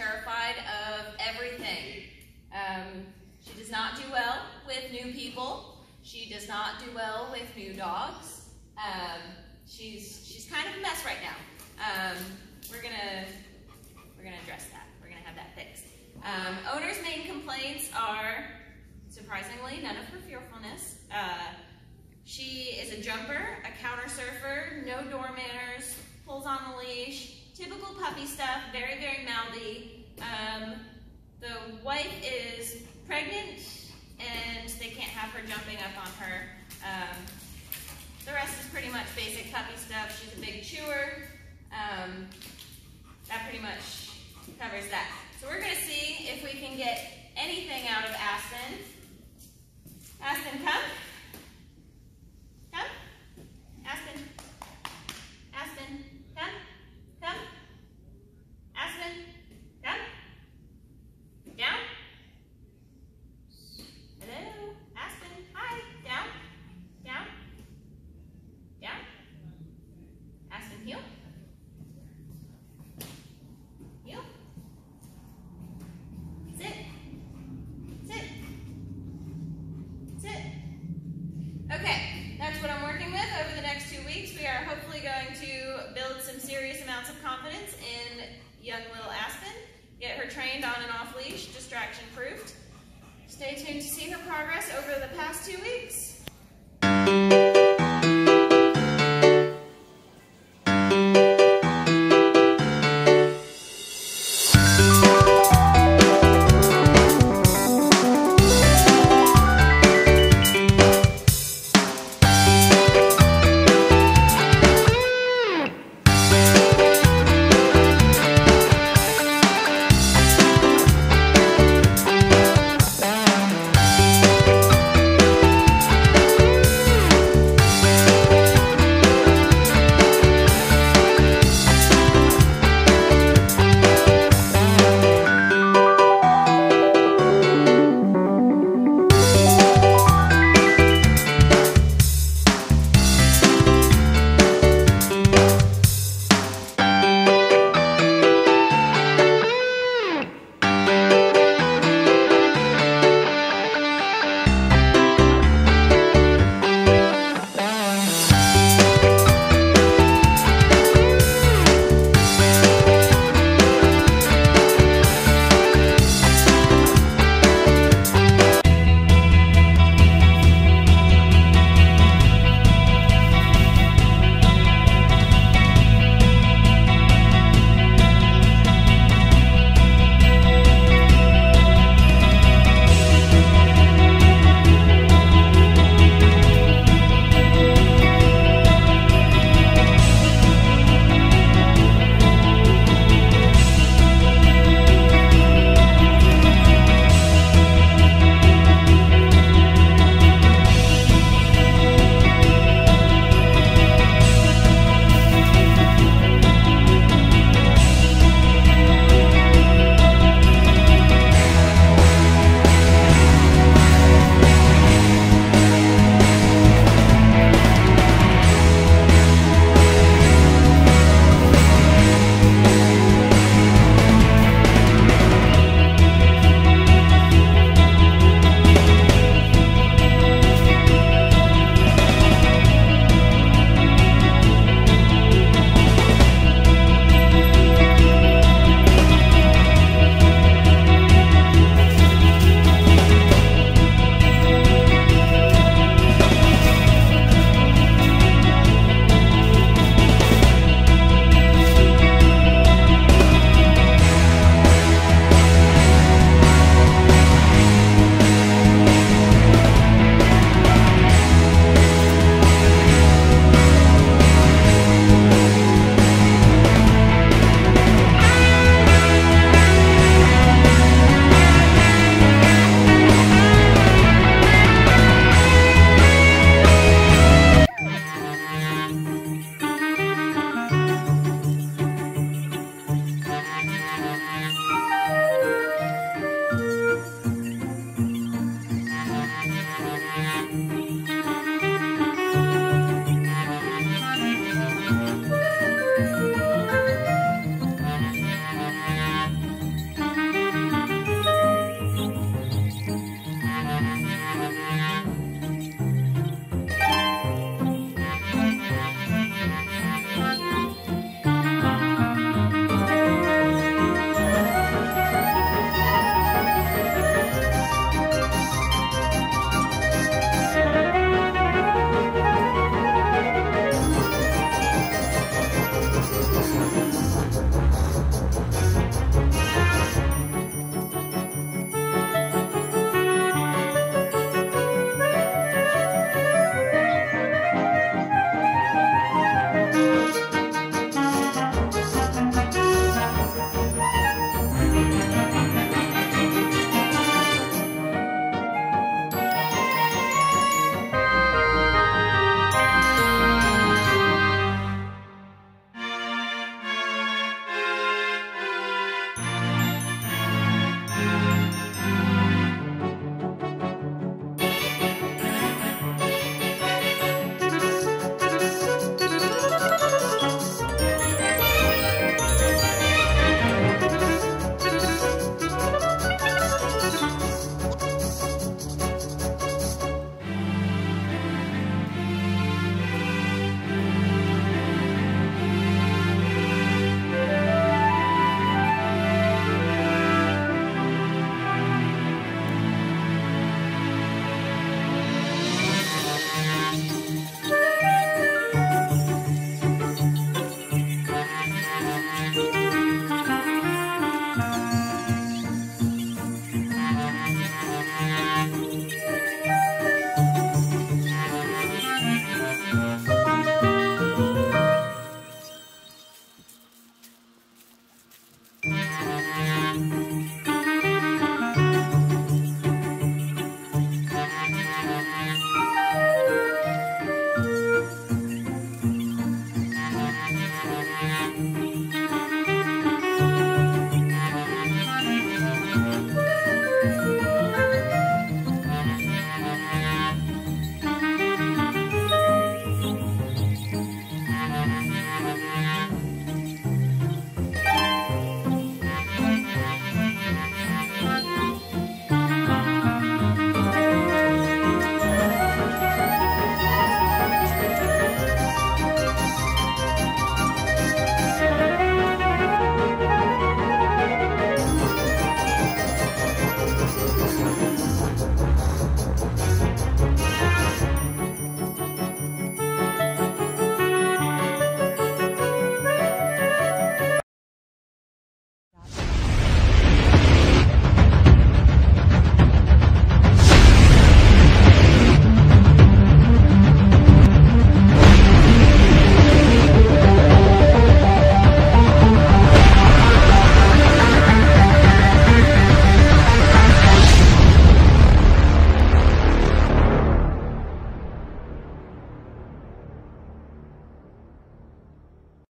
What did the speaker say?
terrified of everything. Um, she does not do well with new people. She does not do well with new dogs. Um, she's she's kind of a mess right now. Um, we're gonna we're gonna address that. We're gonna have that fixed. Um, owner's main complaints are, surprisingly, none of her fearfulness. Uh, she is a jumper, a counter surfer, no door manners, pulls on the leash, typical puppy stuff, very, very mouthy. Um, the wife is pregnant and they can't have her jumping up on her. Um, the rest is pretty much basic puppy stuff. She's a big chewer. Um, that pretty much covers that. So we're going to see if we can get anything out of Aspen. Aspen, come. Come.